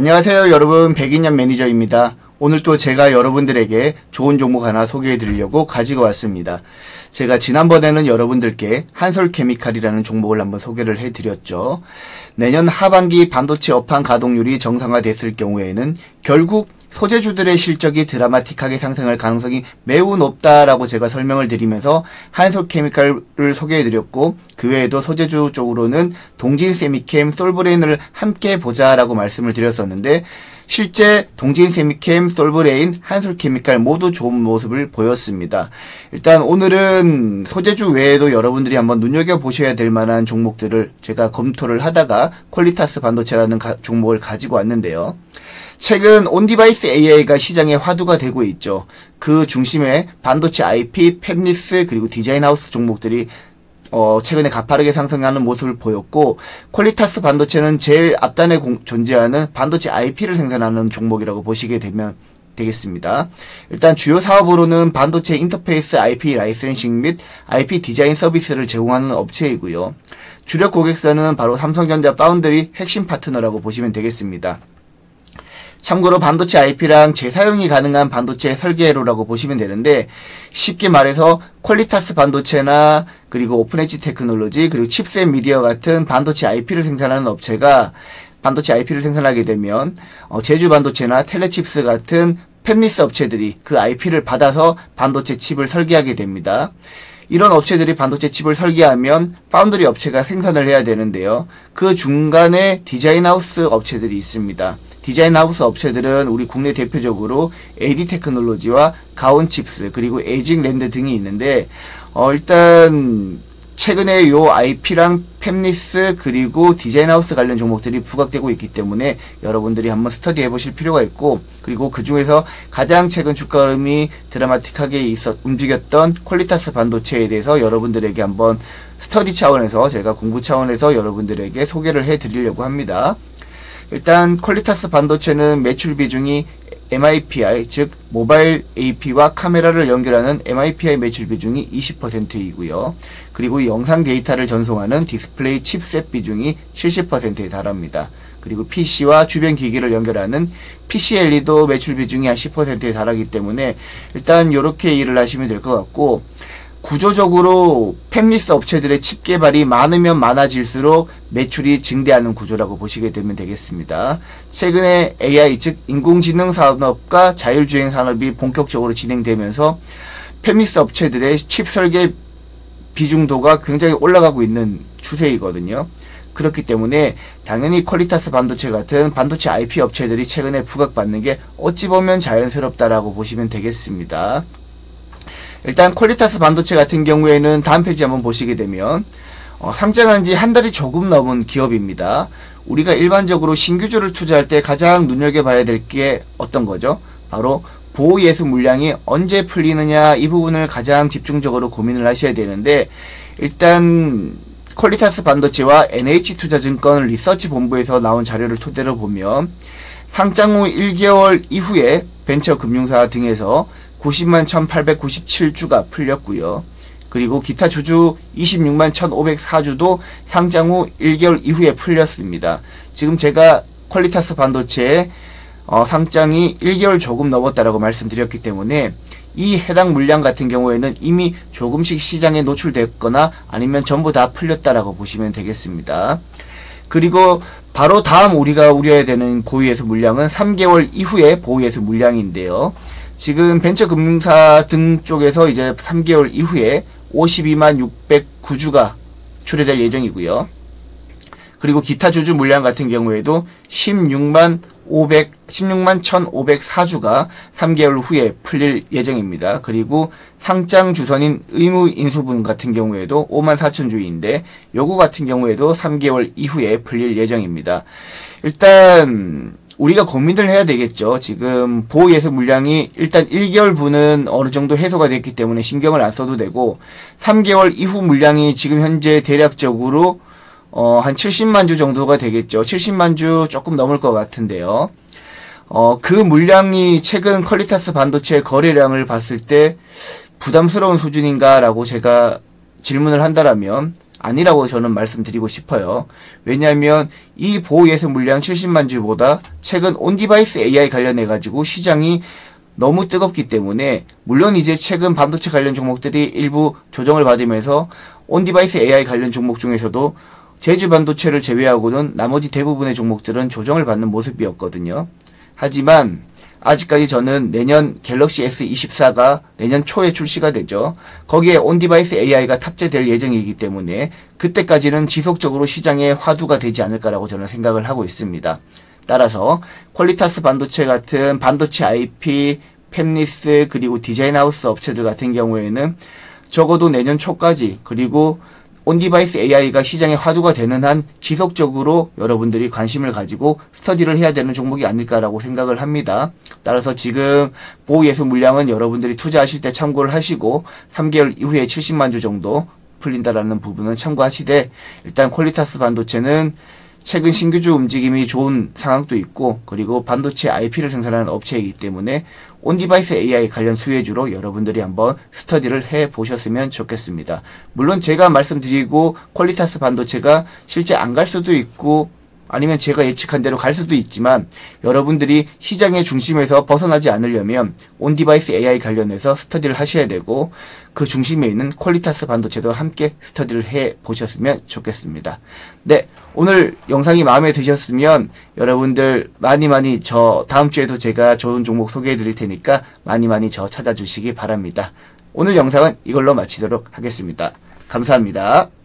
안녕하세요 여러분 백인년 매니저입니다. 오늘 또 제가 여러분들에게 좋은 종목 하나 소개해 드리려고 가지고 왔습니다. 제가 지난번에는 여러분들께 한솔케미칼이라는 종목을 한번 소개를 해 드렸죠. 내년 하반기 반도체 업황 가동률이 정상화됐을 경우에는 결국 소재주들의 실적이 드라마틱하게 상승할 가능성이 매우 높다라고 제가 설명을 드리면서 한솔케미칼을 소개해드렸고 그 외에도 소재주 쪽으로는 동진세미캠, 솔브레인을 함께 보자라고 말씀을 드렸었는데 실제 동진쎄미켐, 솔브레인, 한솔케미칼 모두 좋은 모습을 보였습니다. 일단 오늘은 소재주 외에도 여러분들이 한번 눈여겨보셔야 될 만한 종목들을 제가 검토를 하다가 퀄리타스 반도체라는 가, 종목을 가지고 왔는데요. 최근 on-device AI가 시장에 화두가 되고 있죠. 그 중심에 반도체 IP, fabless 그리고 디자인하우스 종목들이 어, 최근에 가파르게 상승하는 모습을 보였고 퀄리타스 반도체는 제일 앞단에 공, 존재하는 반도체 IP를 생산하는 종목이라고 보시게 되면 되겠습니다. 일단 주요 사업으로는 반도체 인터페이스 IP licensing 및 IP 디자인 서비스를 제공하는 업체이고요. 주력 고객사는 바로 삼성전자 파운드리 핵심 파트너라고 보시면 되겠습니다. 참고로 반도체 IP란 재사용이 가능한 반도체 설계로라고 보시면 되는데 쉽게 말해서 퀄리타스 반도체나 그리고 오픈엣지 테크놀로지 그리고 칩스앤미디어 같은 반도체 IP를 생산하는 업체가 반도체 IP를 생산하게 되면 어, 제주 반도체나 텔레칩스 같은 팹리스 업체들이 그 IP를 받아서 반도체 칩을 설계하게 됩니다. 이런 업체들이 반도체 칩을 설계하면 파운드리 업체가 생산을 해야 되는데요. 그 중간에 디자인 하우스 업체들이 있습니다. 디자인 하우스 업체들은 우리 국내 대표적으로 AD 테크놀로지와 가온 칩스 그리고 에이직랜드 등이 있는데 어 일단 최근에 요 IP랑 fabless 그리고 디자인하우스 관련 종목들이 부각되고 있기 때문에 여러분들이 한번 스터디 해 보실 필요가 있고 그리고 그 중에서 가장 최근 주가 흐름이 드라마틱하게 있었, 움직였던 퀄리타스 반도체에 대해서 여러분들에게 한번 스터디 차원에서 제가 공부 차원에서 여러분들에게 소개를 해 드리려고 합니다. 일단 퀄리타스 반도체는 매출 비중이 MIPI 즉 모바일 AP와 카메라를 연결하는 MIPI 매출 비중이 20%이고요. 그리고 영상 데이터를 전송하는 디스플레이 칩셋 비중이 70%에 달합니다. 그리고 PC와 주변 기기를 연결하는 PCIe도 매출 비중이 한 10%에 달하기 때문에 일단 이렇게 이해를 하시면 될 것 같고 구조적으로 팹리스 업체들의 칩 개발이 많으면 많아질수록 매출이 증대하는 구조라고 보시게 되면 되겠습니다. 최근에 AI 즉 인공지능 산업과 자율주행 산업이 본격적으로 진행되면서 팹리스 업체들의 칩 설계 비중도가 굉장히 올라가고 있는 추세이거든요. 그렇기 때문에 당연히 퀄리타스 반도체 같은 반도체 IP 업체들이 최근에 부각받는 게 어찌 보면 자연스럽다라고 보시면 되겠습니다. 일단 퀄리타스 반도체 같은 경우에는 다음 페이지 한번 보시게 되면 어, 상장한 지 한 달이 조금 넘은 기업입니다. 우리가 일반적으로 신규주를 투자할 때 가장 눈여겨봐야 될 게 어떤 거죠? 바로 보호 예수 물량이 언제 풀리느냐 이 부분을 가장 집중적으로 고민을 하셔야 되는데 일단 퀄리타스 반도체와 NH투자증권 리서치 본부에서 나온 자료를 토대로 보면 상장 후 1개월 이후에 벤처 금융사 등에서 90만 1897주가 풀렸고요. 그리고 기타 주주 26만 1504주도 상장 후 1개월 이후에 풀렸습니다. 지금 제가 퀄리타스 반도체의 어, 상장이 1개월 조금 넘었다라고 말씀드렸기 때문에 이 해당 물량 같은 경우에는 이미 조금씩 시장에 노출됐거나 아니면 전부 다 풀렸다라고 보시면 되겠습니다. 그리고 바로 다음 우리가 우려해야 되는 보유예수 물량은 3개월 이후에 보유예수 물량인데요. 지금 벤처금융사 등 쪽에서 이제 3개월 이후에 52만 609주가 출회될 예정이고요. 그리고 기타 주주 물량 같은 경우에도 16만 500, 16만 1,504주가 3개월 후에 풀릴 예정입니다. 그리고 상장 주선인 의무 인수분 같은 경우에도 5만 4천 주인데 요거 같은 경우에도 3개월 이후에 풀릴 예정입니다. 일단 우리가 고민을 해야 되겠죠. 지금 보호예수 물량이 일단 1개월 분은 어느 정도 해소가 됐기 때문에 신경을 안 써도 되고 3개월 이후 물량이 지금 현재 대략적으로 어, 한 70만 주 정도가 되겠죠. 70만 주 조금 넘을 것 같은데요. 어, 그 물량이 최근 퀄리타스 반도체 거래량을 봤을 때 부담스러운 수준인가라고 제가 질문을 한다라면 아니라고 저는 말씀드리고 싶어요. 왜냐하면 이 보호 예수 물량 70만 주보다 최근 on-device AI 관련해 가지고 시장이 너무 뜨겁기 때문에 물론 이제 최근 반도체 관련 종목들이 일부 조정을 받으면서 on-device AI 관련 종목 중에서도 제주 반도체를 제외하고는 나머지 대부분의 종목들은 조정을 받는 모습이었거든요. 하지만 아직까지 저는 내년 갤럭시 S24가 내년 초에 출시가 되죠. 거기에 on-device AI가 탑재될 예정이기 때문에 그때까지는 지속적으로 시장에 화두가 되지 않을까라고 저는 생각을 하고 있습니다. 따라서 퀄리타스 반도체 같은 반도체 IP, fabless 그리고 design house 업체들 같은 경우에는 적어도 내년 초까지 그리고 on-device AI가 시장의 화두가 되는 한 지속적으로 여러분들이 관심을 가지고 스터디를 해야 되는 종목이 아닐까라고 생각을 합니다. 따라서 지금 보호예수 물량은 여러분들이 투자하실 때 참고를 하시고 3개월 이후에 70만 주 정도 풀린다라는 부분은 참고하시되 일단 퀄리타스 반도체는 최근 신규주 움직임이 좋은 상황도 있고 그리고 반도체 IP를 생산하는 업체이기 때문에 on-device AI 관련 수혜주로 여러분들이 한번 스터디를 해 보셨으면 좋겠습니다. 물론 제가 말씀드리고 퀄리타스 반도체가 실제 안 갈 수도 있고 아니면 제가 예측한 대로 갈 수도 있지만 여러분들이 시장의 중심에서 벗어나지 않으려면 on-device AI 관련해서 스터디를 하셔야 되고 그 중심에 있는 퀄리타스 반도체도 함께 스터디를 해 보셨으면 좋겠습니다. 네, 오늘 영상이 마음에 드셨으면 여러분들 많이 많이 저 다음 주에도 제가 좋은 종목 소개해 드릴 테니까 많이 많이 저 찾아주시기 바랍니다. 오늘 영상은 이걸로 마치도록 하겠습니다. 감사합니다.